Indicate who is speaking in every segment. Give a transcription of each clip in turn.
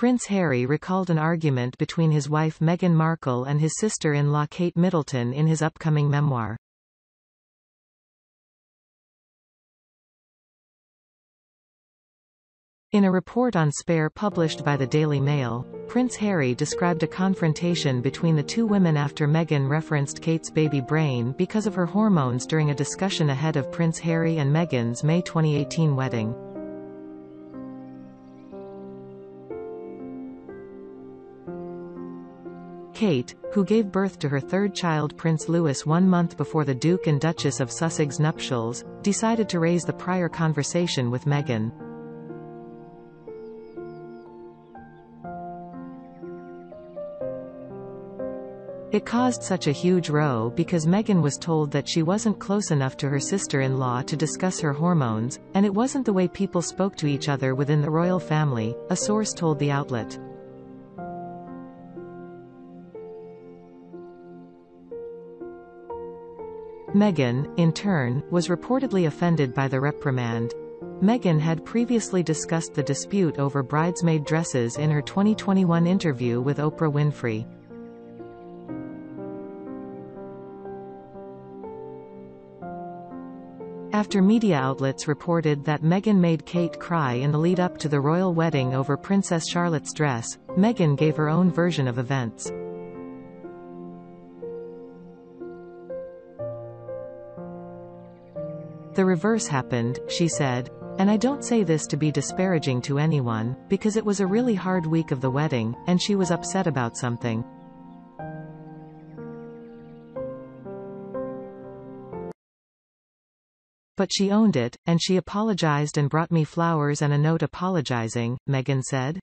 Speaker 1: Prince Harry recalled an argument between his wife Meghan Markle and his sister-in-law Kate Middleton in his upcoming memoir. In a report on Spare published by the Daily Mail, Prince Harry described a confrontation between the two women after Meghan referenced Kate's baby brain because of her hormones during a discussion ahead of Prince Harry and Meghan's May 2018 wedding. Kate, who gave birth to her third child Prince Louis one month before the Duke and Duchess of Sussex nuptials, decided to raise the prior conversation with Meghan. It caused such a huge row because Meghan was told that she wasn't close enough to her sister-in-law to discuss her hormones, and it wasn't the way people spoke to each other within the royal family, a source told the outlet. Meghan, in turn, was reportedly offended by the reprimand. Meghan had previously discussed the dispute over bridesmaid dresses in her 2021 interview with Oprah Winfrey. After media outlets reported that Meghan made Kate cry in the lead-up to the royal wedding over Princess Charlotte's dress, Meghan gave her own version of events. The reverse happened, she said. And I don't say this to be disparaging to anyone, because it was a really hard week of the wedding, and she was upset about something. But she owned it, and she apologized and brought me flowers and a note apologizing, Meghan said.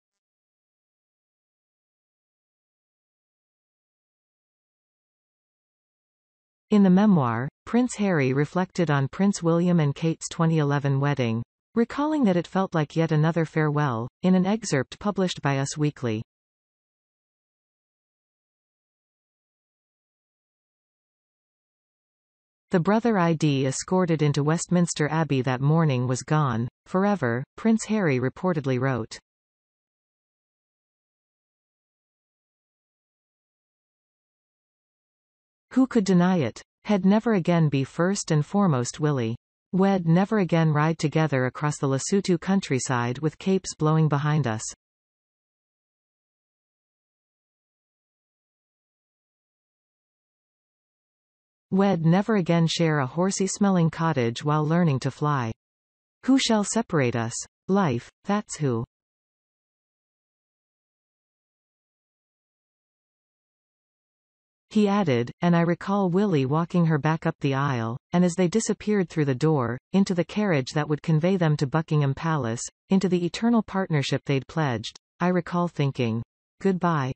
Speaker 1: In the memoir, Prince Harry reflected on Prince William and Kate's 2011 wedding, recalling that it felt like yet another farewell, in an excerpt published by Us Weekly. The brother ID escorted into Westminster Abbey that morning was gone, forever, Prince Harry reportedly wrote. Who could deny it? Head never again be first and foremost Willie. Wed never again ride together across the Lesotho countryside with capes blowing behind us. Wed never again share a horsey-smelling cottage while learning to fly. Who shall separate us? Life, that's who. He added, and I recall Willie walking her back up the aisle, and as they disappeared through the door, into the carriage that would convey them to Buckingham Palace, into the eternal partnership they'd pledged, I recall thinking, goodbye.